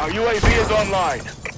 Our UAV is online.